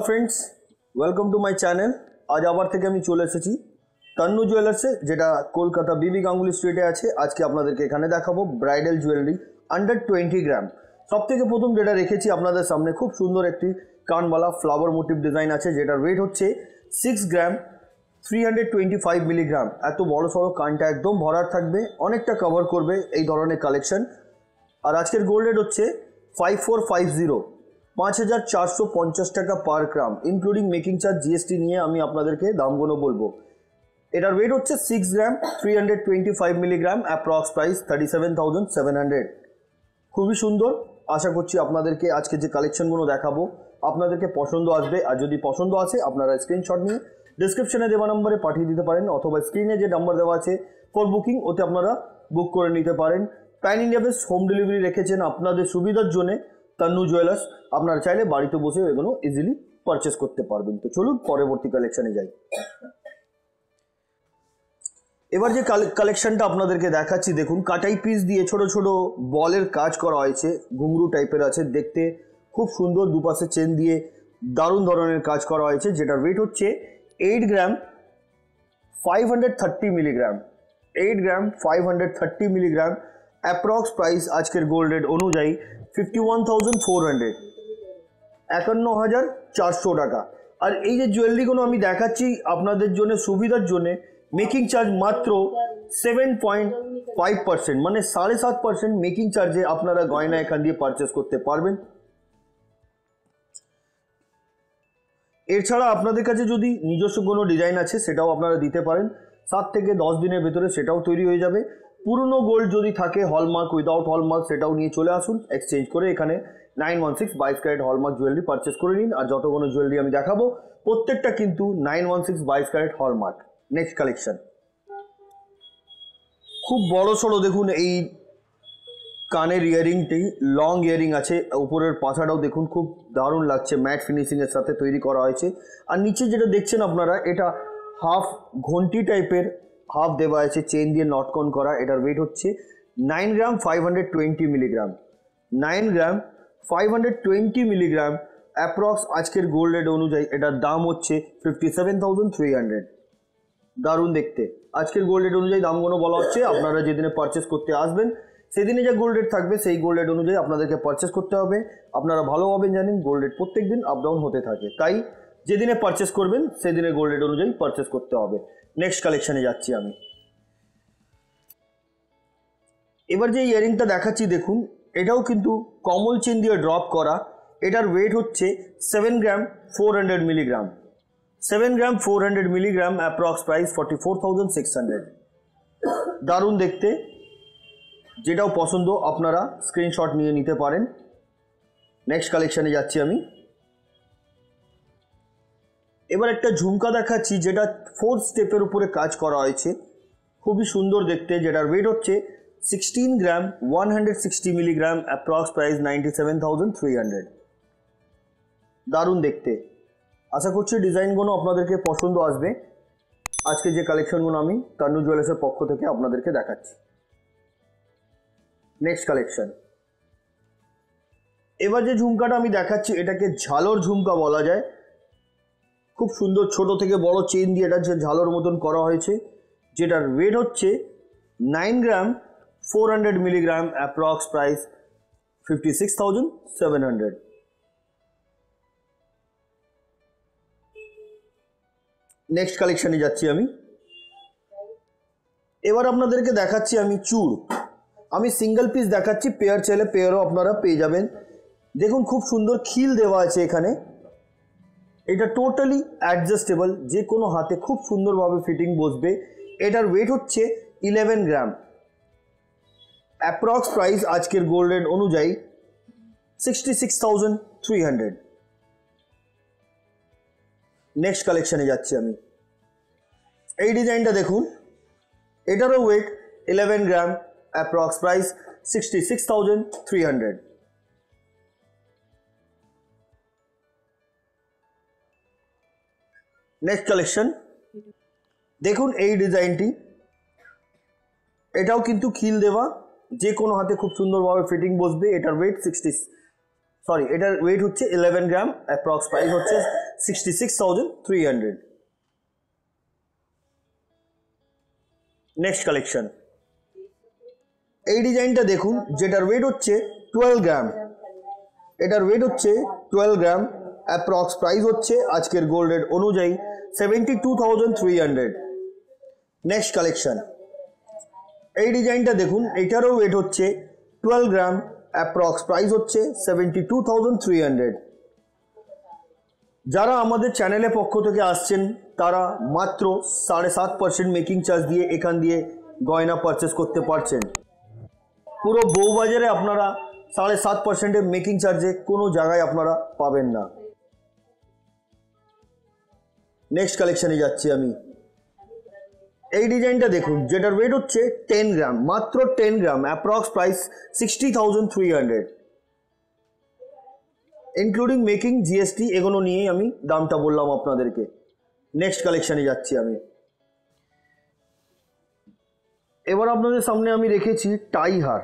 Hello friends welcome to my channel আজ আবার থেকে আমি চলে এসেছি তন্নু জুয়েলার্সে যেটা কলকাতা বিবি গাঙ্গুলি স্ট্রিটে আছে। আজকে আপনাদেরকে এখানে দেখাবো bridal jewellery under twenty gram সব থেকে প্রথম যেটা রেখেছি আপনাদের সামনে, খুব সুন্দর একটি কানবালা ফ্লাওয়ার মোটিভ ডিজাইন আছে, যেটার ওয়েট হচ্ছে six gram three hundred twenty five milligram এত বড় সড়ো কানটা একদম ভরার থাকবে, অনেকটা কভার করবে এই ধরনের কালেকশন আর আজকের গোল্ড রেট হচ্ছে ফাইভ ফোর ফাইভ জিরো পাঁচ হাজার চারশো পঞ্চাশ টাকা per gram including making charge GST নিয়ে আমি আপনাদেরকে দামগুলো বলব। এটার ওয়েট হচ্ছে six gram three hundred twenty five milligram approx price thirty seven thousand seven hundred খুবই সুন্দর। আশা করছি আপনাদেরকে আজকে যে কালেকশনগুলো দেখাবো, আপনাদেরকে পছন্দ আসবে। আর যদি পছন্দ আসে, আপনারা স্ক্রিনশট নিয়ে ডিসক্রিপশনে দেওয়া নম্বরে পাঠিয়ে দিতে পারেন, অথবা স্ক্রিনে যে নাম্বার দেওয়া আছে ফর বুকিং ওতে আপনারা বুক করে নিতে পারেন। Pan India base home delivery রেখেছেন আপনাদের সুবিধার জন্য। তান্নু জুয়েলার্স আপনারা চাইলে বাড়িতে বসেও এগুলো ইজিলি পারচেস করতে পারবেন। তো চলুন পরবর্তী কালেকশনে যাই। এবার যে কালেকশনটা আপনাদেরকে দেখাচ্ছি, দেখুন, কাটাই পিস দিয়ে ছোট ছোট বলের কাজ করা হয়েছে ঘুংরু টাইপের আছে, দেখতে খুব সুন্দর দুপাশে চেন দিয়ে দারুণ ধরনের কাজ করা হয়েছে, যেটার ওয়েট হচ্ছে eight gram five hundred thirty milligram eight gram five hundred thirty milligram approx price আজকের গোল্ড রেট অনুযায়ী fifty one thousand four hundred একান্ন হাজার চারশো টাকা। আর এই যে জুয়েলারিগুলো আমি দেখাচ্ছি আপনাদের জন্য, সুবিধার জন্যে মেকিং চার্জ মাত্র সেভেন পয়েন্ট ফাইভ পার্সেন্ট মানে সাড়ে সাত পার্সেন্ট মেকিং চার্জে আপনারা গয়না এখান দিয়ে পারচেস করতে পারবেন। এছাড়া আপনাদের কাছে যদি নিজস্ব কোনো ডিজাইন আছে, সেটাও আপনারা দিতে পারেন। সাত থেকে দশ দিনের ভেতরে সেটাও তৈরি হয়ে যাবে। পুরনো গোল্ড যদি থাকে হলমার্ক উইদাউট হলমার্ক সেটাও নিয়ে চলে আসুন এক্সচেঞ্জ করে এখানে নাইন ওয়ান সিক্স বাইশ ক্যারেট হলমার্ক জুয়েলারি পারচেস করে নিন আর যত কোনো জুয়েলারি আমি দেখাবো, প্রত্যেকটা কিন্তু নাইন ওয়ান সিক্স বাইশ ক্যারেট হলমার্ক নেক্সট কালেকশন খুব বড় সড়ো দেখুন এই কানের ইয়ারিংটি লং ইয়ারিং আছে, উপরের পাশাটাও দেখুন খুব দারুণ লাগছে ম্যাট ফিনিশিংয়ের সাথে তৈরি করা হয়েছে। আর নিচে যেটা দেখছেন আপনারা, এটা হাফ ঘন্টি টাইপের হাফ দেওয়া আছে চেন দিয়ে নটকন করা, এটার ওয়েট হচ্ছে nine gram five hundred twenty milligram nine gram five hundred twenty milligram approx আজকের গোল্ড রেট অনুযায়ী, এটার দাম হচ্ছে fifty seven thousand three hundred দারুণ দেখতে। আজকের গোল্ড রেট অনুযায়ী দামগুলো বলা হচ্ছে, আপনারা যেদিনে পারচেস করতে আসবেন, সেদিনে যে গোল্ড রেট থাকবে, সেই গোল্ড রেট অনুযায়ী আপনাদেরকে পারচেস করতে হবে। আপনারা ভালোভাবে জানেন গোল্ড রেট প্রত্যেক দিন আপ ডাউন হতে থাকে। তাই যেদিনে পারচেস করবেন সেদিনে গোল্ড রেট অনুযায়ী পারচেস করতে হবে। নেক্সট কালেকশানে যাচ্ছি আমি। এবার যে ইয়ারিংটা দেখাচ্ছি, দেখুন, এটাও কিন্তু কমল চেন দিয়ে ড্রপ করা। এটার ওয়েট হচ্ছে seven gram four hundred milligram seven gram four hundred milligram approx price forty four thousand six hundred দারুণ দেখতে। যেটাও পছন্দ, আপনারা স্ক্রিনশট নিয়ে নিতে পারেন। নেক্সট কালেকশানে যাচ্ছি আমি। এবার একটা ঝুমকা দেখাচ্ছি, যেটা ফোর স্টেপের উপরে কাজ করা হয়েছে। খুবই সুন্দর দেখতে, যেটার ওয়েট হচ্ছে sixteen gram one hundred sixty milligram approx price ninety seven thousand three hundred দারুণ দেখতে। আশা করছি ডিজাইনগুলো আপনাদেরকে পছন্দ আসবে। আজকে যে কালেকশনগুলো আমি, তান্নু জুয়েলার্সের পক্ষ থেকে আপনাদেরকে দেখাচ্ছি। নেক্সট কালেকশন এবার যে ঝুমকাটা আমি দেখাচ্ছি, এটাকে ঝালর ঝুমকা বলা যায়। খুব সুন্দর ছোট থেকে বড় চেন দিয়ে এটা যে ঝালর মতন করা হয়েছে, যেটার ওয়েট হচ্ছে nine gram four hundred milligram approx price fifty six thousand seven hundred next কালেকশানে যাচ্ছি আমি। এবার আপনাদেরকে দেখাচ্ছি আমি চুড় আমি সিঙ্গেল পিস দেখাচ্ছি পেয়ার চাইলে পেয়ারও আপনারা পেয়ে যাবেন। দেখুন, খুব সুন্দর খিল দেওয়া আছে এখানে। এটা টোটালি অ্যাডজাস্টেবল যে কোনো হাতে খুব সুন্দরভাবে ফিটিং বসবে। এটার ওয়েট হচ্ছে ইলেভেন গ্রাম অ্যাপ্রক্স প্রাইস আজকের গোল্ড রেট অনুযায়ী sixty six thousand three hundred next কালেকশানে যাচ্ছি আমি। এই ডিজাইনটা দেখুন। এটারও weight eleven gram approx price sixty six thousand three hundred next collection দেখুন এই ডিজাইনটি। এটাও কিন্তু খিল দেওয়া। যে কোনো হাতে খুব সুন্দরভাবে ফিটিং বসবে। এটার ওয়েট সিক্সটি সরি এটার ওয়েট হচ্ছে ইলেভেন গ্রাম অ্যাপ্রক্স প্রাইস হচ্ছে sixty six thousand three hundred next collection এই ডিজাইনটা দেখুন, যেটার ওয়েট হচ্ছে টুয়েলভ গ্রাম এটার ওয়েট হচ্ছে টুয়েলভ গ্রাম অ্যাপ্রক্স প্রাইস হচ্ছে আজকের গোল্ড রেট অনুযায়ী seventy two thousand three hundred next collection এই ডিজাইনটা দেখুন, এটারও ওয়েট হচ্ছে টুয়েলভ গ্রাম অ্যাপ্রক্স প্রাইস হচ্ছে seventy two thousand three hundred যারা আমাদের চ্যানেলের পক্ষ থেকে আসছেন, তারা মাত্র সাড়ে সাত পার্সেন্ট মেকিং চার্জ দিয়ে এখান দিয়ে গয়না পারচেস করতে পারছেন। পুরো বউবাজারে আপনারা সাড়ে সাত পার্সেন্টের মেকিং চার্জে কোনো জায়গায় আপনারা পাবেন না। নেক্সট কালেকশনে যাচ্ছি আমি। এই ডিজাইনটা দেখুন, যেটার ওয়েট হচ্ছে টেন গ্রাম মাত্র ten gram approx price sixty thousand three hundred including making GST এগুলো নিয়েই আমি দামটা বললাম আপনাদেরকে। নেক্সট কালেকশানে যাচ্ছি আমি। এবার আপনাদের সামনে আমি রেখেছি টাই হার।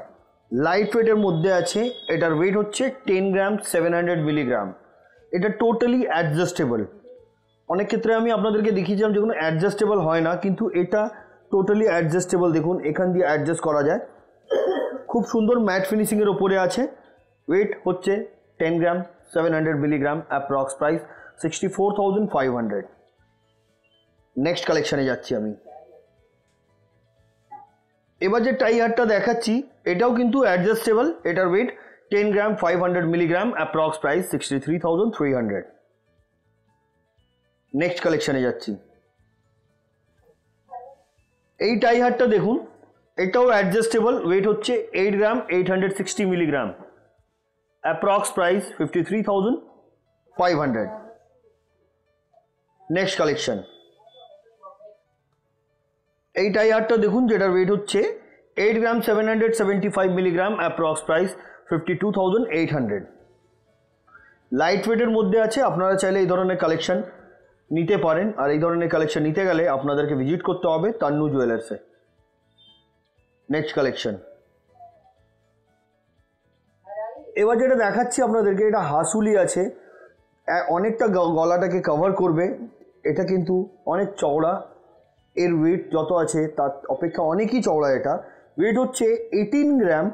লাইট ওয়েটের মধ্যে আছে, এটার ওয়েট হচ্ছে ten gram seven hundred milligram এটা টোটালি অ্যাডজাস্টেবল অনেক ক্ষেত্রে আমি আপনাদেরকে দেখিয়েছিলাম যে কোনো অ্যাডজাস্টেবল হয় না, কিন্তু এটা টোটালি অ্যাডজাস্টেবল দেখুন, এখান দিয়ে অ্যাডজাস্ট করা যায়। খুব সুন্দর ম্যাট ফিনিশিংয়ের ওপরে আছে। ওয়েট হচ্ছে ten gram seven hundred milligram approx price sixty four thousand five hundred next কালেকশানে যাচ্ছি আমি। এবার যে টাই হারটা দেখাচ্ছি, এটাও কিন্তু অ্যাডজাস্টেবল এটার weight ten gram five hundred milligram approx price sixty three thousand three hundred next কালেকশানে যাচ্ছি। এই টাই হারটা দেখুন, এটাও অ্যাডজাস্টেবল ওয়েট হচ্ছে eight gram eight hundred sixty milligram approx price fifty three thousand five hundred next collection এই টাই হারটা দেখুন, যেটার ওয়েট হচ্ছে eight gram seven hundred seventy five milligram approx price fifty two thousand eight hundred light ওয়েটের মধ্যে আছে, আপনারা চাইলে এই ধরনের কালেকশন নিতে পারেন, আর এই ধরনের কালেকশন নিতে গেলে আপনাদেরকে ভিজিট করতে হবে তান্নু জুয়েলার্সে নেক্সট কালেকশন এবার যেটা দেখাচ্ছি আপনাদেরকে, এটা হাসুলি আছে। অনেকটা গলাটাকে কভার করবে। এটা কিন্তু অনেক চওড়া। এর ওয়েট যত আছে, তার অপেক্ষা অনেকই চওড়া এটা। ওয়েট হচ্ছে eighteen gram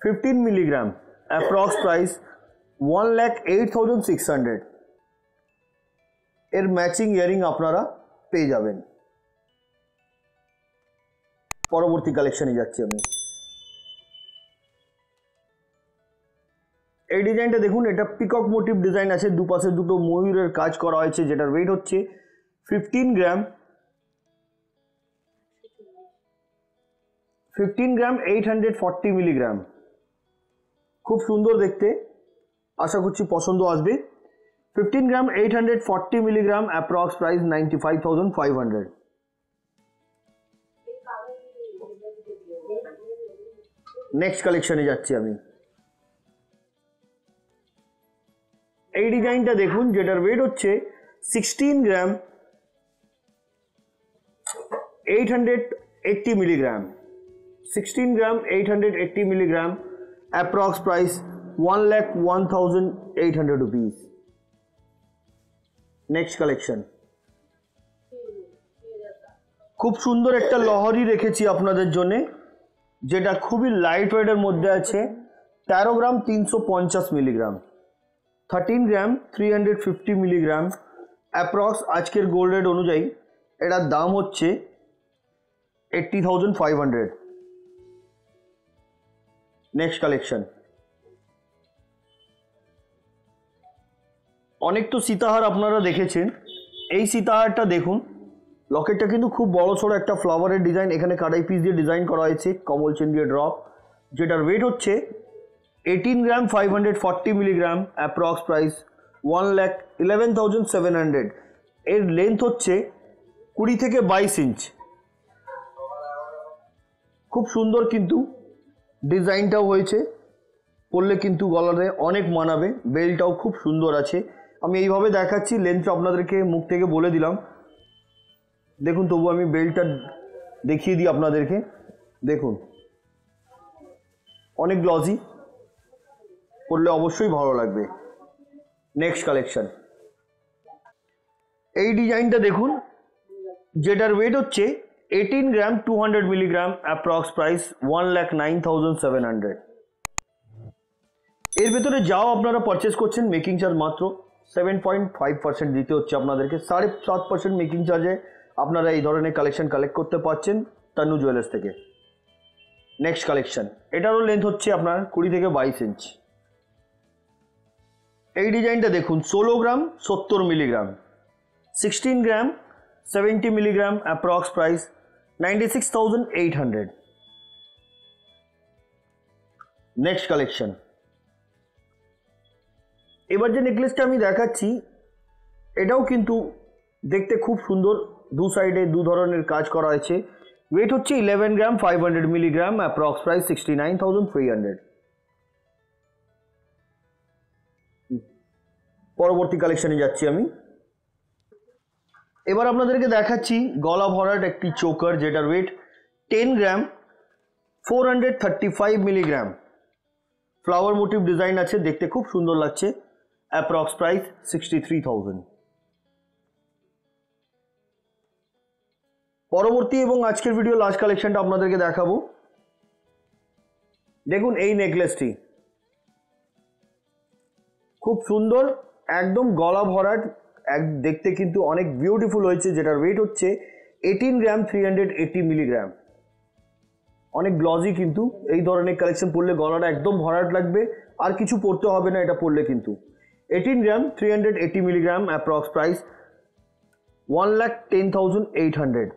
fifteen milligram approx price one lakh eight thousand six hundred এর ম্যাচিং ইয়ারিং আপনারা পেয়ে যাবেন। পরবর্তী কালেকশনে যাচ্ছি আমি। এই ডিজাইনটা দেখুন, এটা পিকক মোটিভ ডিজাইন আছে। দুপাশে দুটো ময়ূরের কাজ করা হয়েছে, যেটার ওয়েট হচ্ছে fifteen gram fifteen gram eight hundred forty milligram খুব সুন্দর দেখতে। আশা করছি পছন্দ আসবে। Fifteen gram eight hundred forty milligram approx price ninety five thousand five hundred next কালেকশনে যাচ্ছি আমি। এই ডিজাইনটা দেখুন, যেটার ওয়েট হচ্ছে sixteen gram eight hundred eighty milligram sixteen gram eight hundred eighty milligram approx price one lakh one thousand eight hundred rupees next collection খুব সুন্দর একটা লহরি রেখেছি আপনাদের জন্যে, যেটা খুবই লাইট ওয়েটের মধ্যে আছে। তেরো গ্রাম, তিনশো পঞ্চাশ milligram thirteen gram three hundred fifty milligram approx আজকের গোল্ড রেট অনুযায়ী এটার দাম হচ্ছে eighty thousand five hundred next collection অনেক তো সীতাহার আপনারা দেখেছেন। এই সীতাহারটা দেখুন, লকেটটা কিন্তু খুব বড় সড়ো একটা ফ্লাওয়ারের ডিজাইন এখানে কাটাই পিস দিয়ে ডিজাইন করা হয়েছে, কমল চেন দিয়ে ড্রপ যেটার ওয়েট হচ্ছে eighteen gram five hundred forty milligram approx price one lakh eleven thousand seven hundred এর লেন্থ হচ্ছে কুড়ি থেকে বাইশ ইঞ্চ খুব সুন্দর কিন্তু ডিজাইনটাও হয়েছে, পরলে কিন্তু গলাতে অনেক মানাবে বেলটাও খুব সুন্দর আছে। আমি এইভাবে দেখাচ্ছি লেন্থটা আপনাদেরকে মুখ থেকে বলে দিলাম। দেখুন, তবু আমি বেল্টটা দেখিয়ে দিই আপনাদেরকে। দেখুন, অনেক গ্লজি পরলে অবশ্যই ভালো লাগবে। নেক্সট কালেকশন এই ডিজাইনটা দেখুন, যেটার ওয়েট হচ্ছে eighteen gram two hundred milligram approx price one lakh nine thousand seven hundred এর ভেতরে যাও আপনারা পারচেস করছেন মেকিং চার্জ মাত্র। সেভেন পয়েন্ট ফাইভ পার্সেন্ট দিতে হচ্ছে আপনাদেরকে। সাড়ে সাত পার্সেন্ট মেকিং চার্জে আপনারা এই ধরনের কালেকশন কালেক্ট করতে পারছেন তান্নু জুয়েলার্স থেকে। নেক্সট কালেকশন এটারও লেন্থ হচ্ছে আপনার কুড়ি থেকে বাইশ ইঞ্চ এই ডিজাইনটা দেখুন, ষোলো গ্রাম, সত্তর milligram sixteen gram seventy milligram approx price ninety six thousand eight hundred next collection এবার যে নেকলেসটা আমি দেখাচ্ছি, এটাও কিন্তু দেখতে খুব সুন্দর। দু সাইডে দু ধরনের কাজ করা হয়েছে। ওয়েট হচ্ছে eleven gram five hundred milligram approx price sixty nine thousand three hundred পরবর্তী কালেকশনে যাচ্ছি আমি। এবার আপনাদেরকে দেখাচ্ছি গলা ভরাট একটি চোকার, যেটার weight ten gram four hundred thirty five milligram flower motif design আছে, দেখতে খুব সুন্দর লাগছে। সিক্সটি থ্রি থাউজেন্ড পরবর্তী এবং আজকের ভিডিও লাস্ট কালেকশনটা আপনাদেরকে দেখাবো। দেখুন এই নেকলেসটি খুব সুন্দর, একদম গলা ভরাট, এক, দেখতে কিন্তু অনেক বিউটিফুল হয়েছে, যেটার ওয়েট হচ্ছে eighteen gram three hundred eighty milligram অনেক গ্লজি কিন্তু, এই ধরনের কালেকশন পরলে গলাটা একদম ভরাট লাগবে, আর কিছু পরতে হবে না, এটা পরলে কিন্তু। Eighteen gram three hundred eighty milligram approx price one lakh ten thousand eight hundred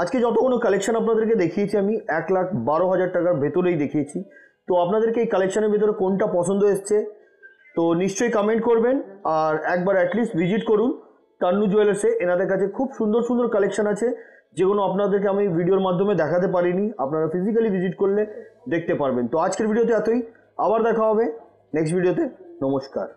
আজকে যতগুলো কালেকশন আপনাদেরকে দেখিয়েছি আমি, এক লাখ বারো হাজার টাকার ভেতরেই দেখিয়েছি। তো আপনাদেরকে এই কালেকশনের ভেতরে কোনটা পছন্দ এসছে, তো নিশ্চয়ই কমেন্ট করবেন আর একবার অ্যাটলিস্ট ভিজিট করুন। তান্নু জুয়েলার্সে এনাদের কাছে খুব সুন্দর সুন্দর কালেকশন আছে, যেগুলো আপনাদেরকে আমি ভিডিওর মাধ্যমে দেখাতে পারিনি। আপনারা ফিজিক্যালি ভিজিট করলে দেখতে পারবেন। তো আজকের ভিডিওতে এতই, আবার দেখা হবে নেক্সট ভিডিওতে নমস্কার।